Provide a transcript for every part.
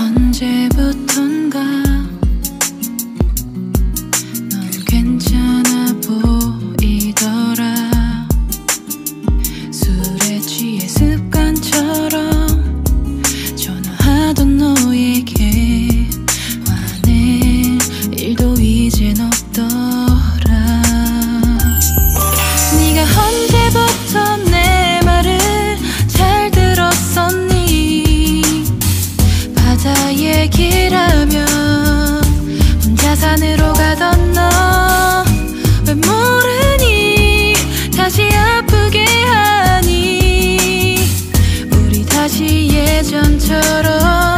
언제부턴가 내 말을 잘 들었었니? 바다 얘기라면 혼자 산으로 가던 너 왜 모르니? 다시 아프게 하니? 우리 다시 예전처럼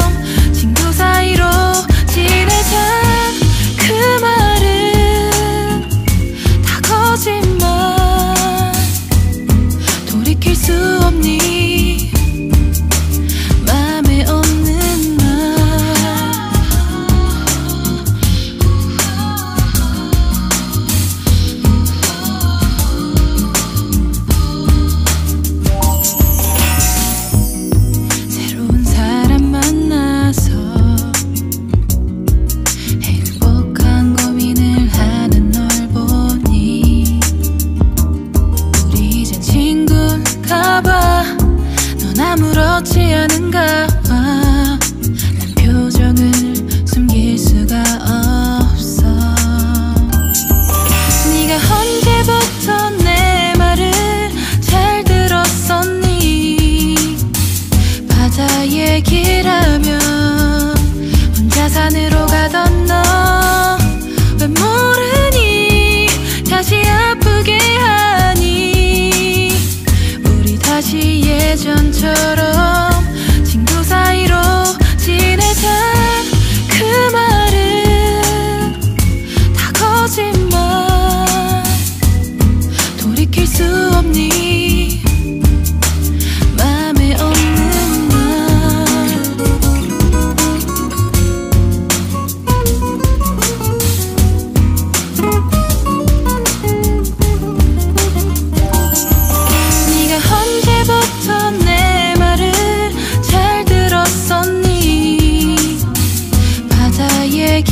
다시 예전처럼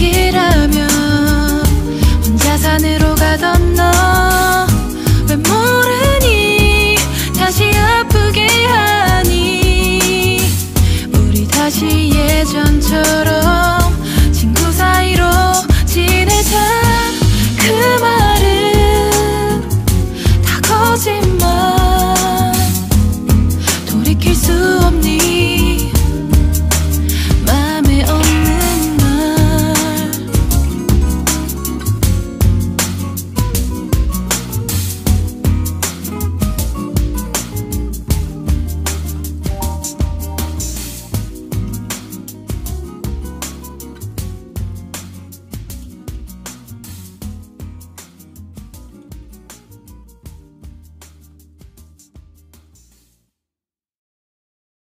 얘기라면 혼자 산으로 가던 너 왜 모르니? 다시 아프게 하니? 우리 다시 예전처럼